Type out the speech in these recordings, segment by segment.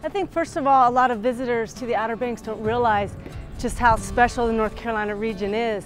I think first of all, a lot of visitors to the Outer Banks don't realize just how special the North Carolina region is.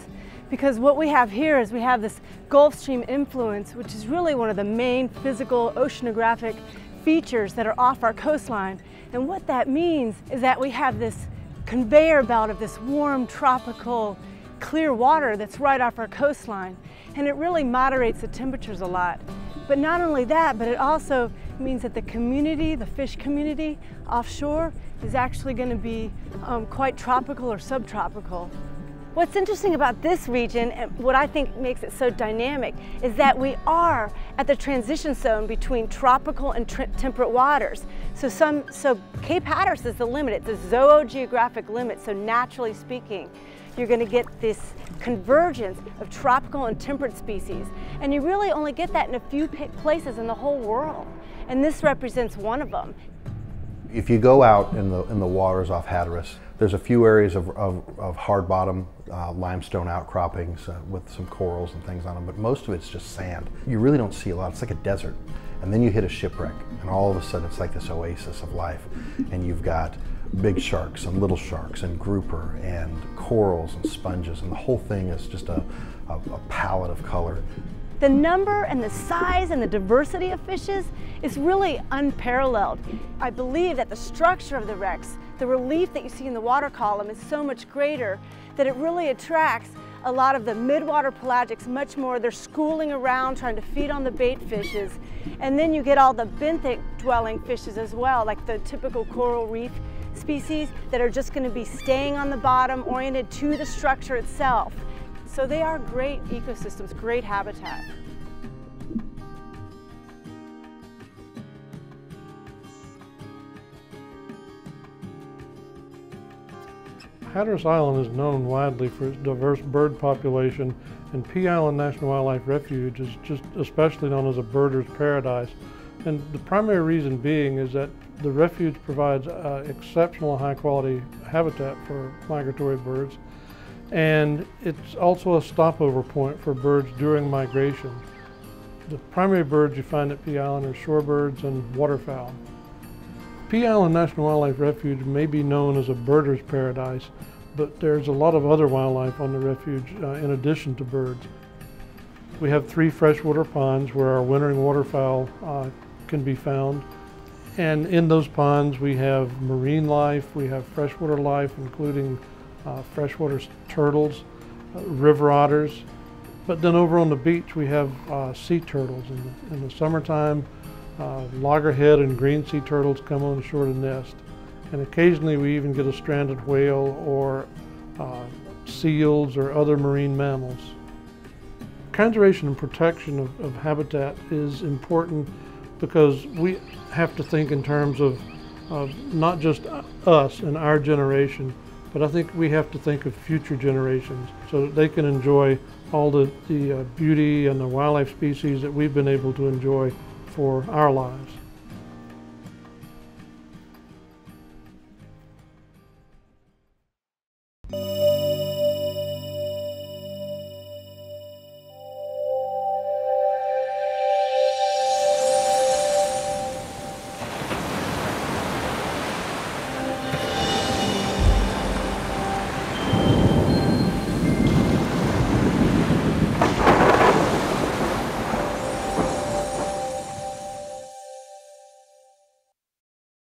Because what we have here is we have this Gulf Stream influence, which is really one of the main physical oceanographic features that are off our coastline. And what that means is that we have this conveyor belt of this warm tropical clear water that's right off our coastline. And it really moderates the temperatures a lot. But not only that, but it also means that the community, the fish community offshore, is actually going to be um, quite tropical or subtropical. What's interesting about this region and what I think makes it so dynamic is that we are at the transition zone between tropical and temperate waters. So some, so Cape Hatteras is the limit, it's a zoogeographic limit, so naturally speaking, you're going to get this convergence of tropical and temperate species. And you really only get that in a few places in the whole world. And this represents one of them. If you go out in the, in the waters off Hatteras, there's a few areas of, of, of hard bottom uh, limestone outcroppings uh, with some corals and things on them, but most of it's just sand. You really don't see a lot. It's like a desert. And then you hit a shipwreck, and all of a sudden it's like this oasis of life. And you've got big sharks and little sharks and grouper and corals and sponges, and the whole thing is just a, a, a palette of color. The number and the size and the diversity of fishes is really unparalleled. I believe that the structure of the wrecks, the relief that you see in the water column is so much greater that it really attracts a lot of the midwater pelagics much more. They're schooling around trying to feed on the bait fishes. And then you get all the benthic dwelling fishes as well, like the typical coral reef species that are just going to be staying on the bottom, oriented to the structure itself. So they are great ecosystems, great habitat. Hatteras Island is known widely for its diverse bird population and Pea Island National Wildlife Refuge is just especially known as a birder's paradise. And the primary reason being is that the refuge provides uh, exceptional high quality habitat for migratory birds and it's also a stopover point for birds during migration. The primary birds you find at Pea Island are shorebirds and waterfowl. Pea Island National Wildlife Refuge may be known as a birder's paradise, but there's a lot of other wildlife on the refuge uh, in addition to birds. We have three freshwater ponds where our wintering waterfowl uh, can be found. And in those ponds we have marine life, we have freshwater life including uh, freshwater turtles, uh, river otters. But then over on the beach we have uh, sea turtles. In the, in the summertime, uh, loggerhead and green sea turtles come on shore to nest. And occasionally we even get a stranded whale or uh, seals or other marine mammals. Conservation and protection of, of habitat is important because we have to think in terms of, of not just us and our generation, but I think we have to think of future generations so that they can enjoy all the, the uh, beauty and the wildlife species that we've been able to enjoy for our lives.